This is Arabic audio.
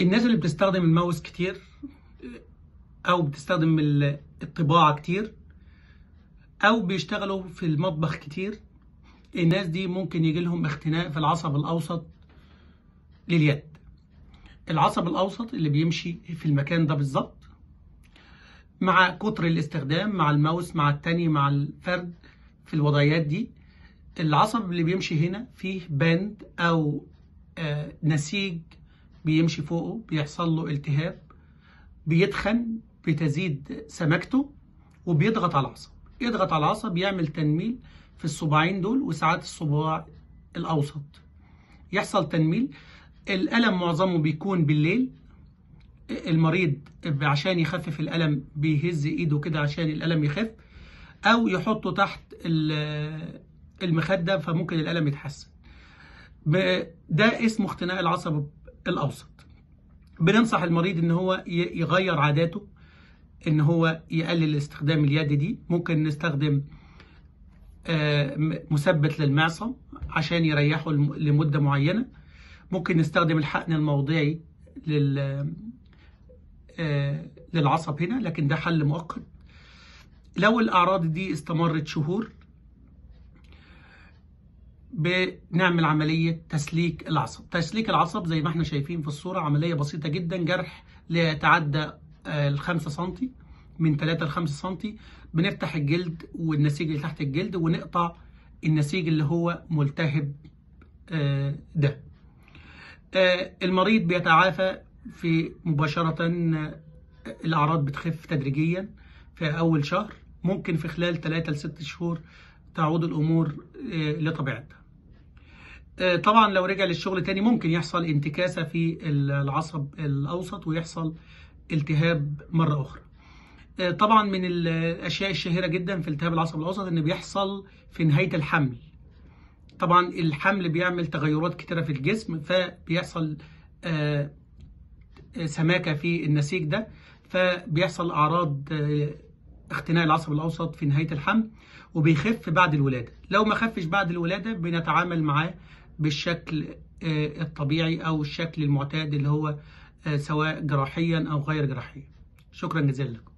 الناس اللي بتستخدم الماوس كتير أو بتستخدم الطباعة كتير أو بيشتغلوا في المطبخ كتير الناس دي ممكن يجي لهم اختناق في العصب الأوسط لليد. العصب الأوسط اللي بيمشي في المكان ده بالظبط مع كتر الاستخدام مع الماوس مع التاني مع الفرد في الوضعيات دي العصب اللي بيمشي هنا فيه band أو آه نسيج بيمشي فوقه بيحصل له التهاب بيتخن بتزيد سمكته وبيضغط على العصب. يضغط على العصب يعمل تنميل في الصباعين دول وساعات الصباع الأوسط. يحصل تنميل الألم معظمه بيكون بالليل. المريض عشان يخفف الألم بيهز إيده كده عشان الألم يخف أو يحطه تحت المخدة فممكن الألم يتحسن. ده اسمه اختناق العصب الأوسط. بننصح المريض إن هو يغير عاداته إن هو يقلل استخدام اليد دي. ممكن نستخدم مثبت للمعصم عشان يريحه لمدة معينة. ممكن نستخدم الحقن الموضعي لل للعصب هنا لكن ده حل مؤقت. لو الأعراض دي استمرت شهور بنعمل عملية تسليك العصب. تسليك العصب زي ما إحنا شايفين في الصورة عملية بسيطة جدا جرح لا يتعدى الخمسة سنتي. من 3 ل 5 سنتي بنفتح الجلد والنسيج اللي تحت الجلد ونقطع النسيج اللي هو ملتهب ده. المريض بيتعافى في مباشرة الأعراض بتخف تدريجيا في أول شهر. ممكن في خلال 3 ل 6 شهور تعود الأمور لطبيعتها. طبعا لو رجع للشغل تاني ممكن يحصل انتكاسة في العصب الأوسط ويحصل التهاب مرة أخرى. طبعا من الأشياء الشهيرة جدا في التهاب العصب الأوسط إن بيحصل في نهاية الحمل. طبعا الحمل بيعمل تغيرات كتيرة في الجسم فبيحصل سماكة في النسيج ده فبيحصل أعراض اختناق العصب الأوسط في نهاية الحمل وبيخف بعد الولادة. لو ما خفش بعد الولادة بنتعامل معاه بالشكل الطبيعي أو الشكل المعتاد اللي هو سواء جراحيا أو غير جراحيا. شكرا جزيلا لكم.